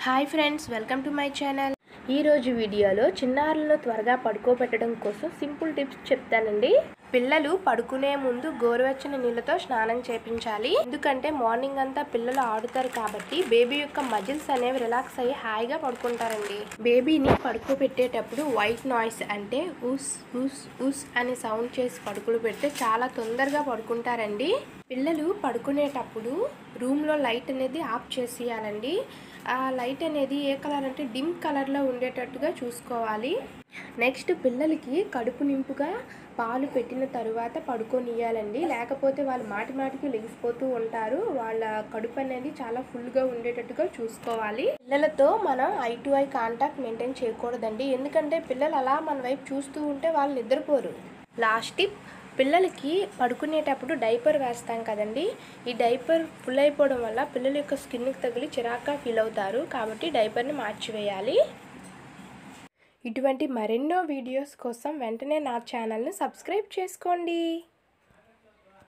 hi friends welcome to my channel ఈరోజు వీడియోలో చిన్నారులను త్వరగా పడుకోబెట్టడం కోసం సింపుల్ టిప్స్ చెప్తానండి. పిల్లలు పడుకునే ముందు గోరువెచ్చని నీళ్ళతో స్నానం చేపించాలి. ఎందుకంటే మార్నింగ్ అంతా పిల్లలు ఆడుతారు కాబట్టి బేబీ యొక్క మజిల్స్ అనేవి రిలాక్స్ అయ్యి హాయిగా పడుకుంటారండి. బేబీని పడుకోబెట్టేటప్పుడు వైట్ నాయిస్ అంటే ఉస్ ఉస్ ఉస్ అని సౌండ్ చేసి పడుకులు పెడితే చాలా తొందరగా పడుకుంటారండి. పిల్లలు పడుకునేటప్పుడు రూమ్లో లైట్ అనేది ఆఫ్ చేసేయాలండి. ఆ లైట్ అనేది ఏ కలర్ అంటే డిమ్ కలర్లో ఉండేటట్టుగా చూసుకోవాలి. నెక్స్ట్ పిల్లలకి కడుపు నింపుగా పాలు పెట్టిన తరువాత పడుకొనియాలండి లేకపోతే వాళ్ళు మాటి మాటికి లెగిసిపోతూ ఉంటారు. వాళ్ళ కడుపు అనేది చాలా ఫుల్గా ఉండేటట్టుగా చూసుకోవాలి. పిల్లలతో మనం eye to eye contact maintain చేయకూడదండి. ఎందుకంటే పిల్లలు అలా మన వైపు చూస్తూ ఉంటే వాళ్ళు నిద్రపోరు. లాస్ట్ టిప్ పిల్లలకి పడుకునేటప్పుడు డైపర్ వేస్తాం కదండి. ఈ డైపర్ ఫుల్ అయిపోవడం వల్ల పిల్లల యొక్క స్కిన్కి తగిలి చిరాగ్గా ఫీల్ అవుతారు. కాబట్టి డైపర్ని మార్చివేయాలి. ఇటువంటి మరెన్నో వీడియోస్ కోసం వెంటనే నా ఛానల్ను సబ్స్క్రైబ్ చేసుకోండి.